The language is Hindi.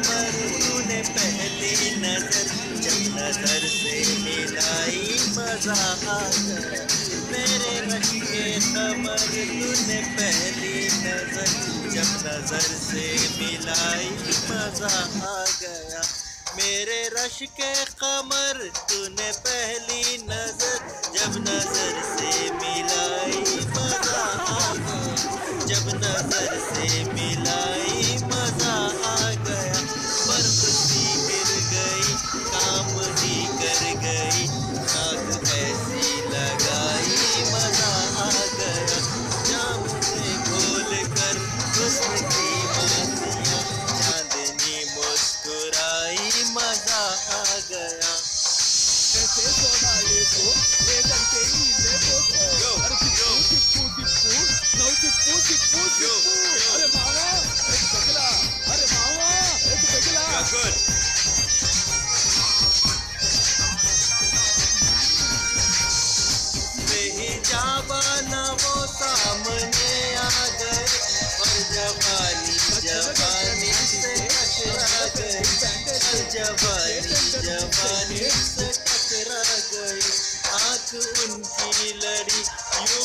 के कमर तूने पहली नज़र जब नज़र से मिलाई मज़ा आ गया मेरे के कमर तूने पहली नज़र जब नज़र से मिलाई मज़ा आ गया मेरे रश के कमर, तूने पहली अरे मामा एक वो सामने आ गए और जवानी जवानी से टकरा गई जवानी से टकरा गई आँख उनकी लड़ी यूँ